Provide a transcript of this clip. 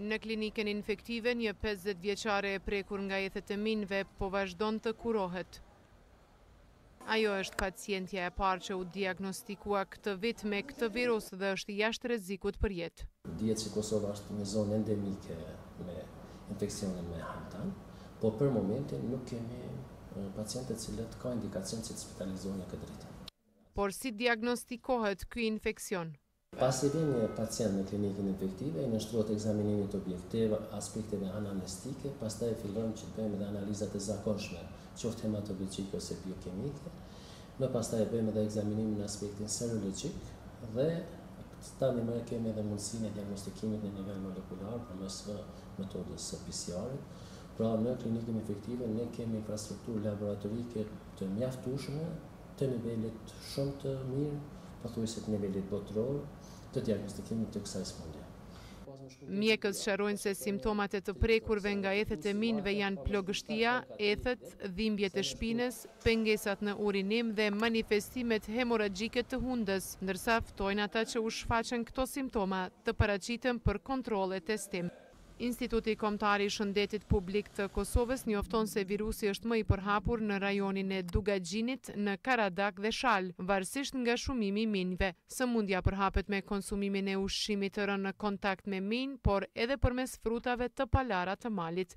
Në klinikën infektive, një pesëdhjetë vjeçare e prekur nga ethet e minjve, po vazhdon të kurohet. Ajo është pacientja e parë që u diagnostikua këtë vit me këtë virus dhe është jashtë rrezikut për jetë. Dihet se Kosova është një zonë endemike me infeksionin me Hantan, po për momentin nuk kemi pacientë të cilët ka indikacion që të spitalizohen në këtë drejtim. Por si diagnostikohet ky infeksion? Pasi vjen një pacient në klinikën infektive, i nënshtrohet ekzaminimit objektiv, aspekteve anamnestike, pastaj fillojmë që të bëjmë edhe analizat e zakonshme, qoftë hematologjike ose biokimike, më pastaj bëjmë edhe ekzaminimin në aspektin serologjik dhe tani më kemi edhe mundësinë e diagnostikimit në nivel molekular përmes metodës së PCR-it. Pra në klinikën infektive ne kemi infrastrukturë laboratorike të mjaftueshme të nivelit shumë të mirë, pothuajse të nivelit botëror, të diagnostikimit të kësaj sëmundje. Mjekët sqarojnë se simptomat e të prekurve nga ethet e minjve janë plogështia, ethet, dhimbjet e shpinës, pengesat në urinim dhe manifestimet hemorragjike të hundës, ndërsa ftojnë ata që u shfaqen këto simptoma të paraqiten për kontroll e testim. Instituti Kombëtar i Shëndetit Publik të Kosovës njofton se virusi është më i përhapur në rajonin e Dugagjinit, në Karadak dhe Shalë, varësisht nga shumimi i minjve. Sëmundja përhapet me konsumimin e ushqimit të rënë në kontakt me minj, por edhe përmes frutave të palara të malit.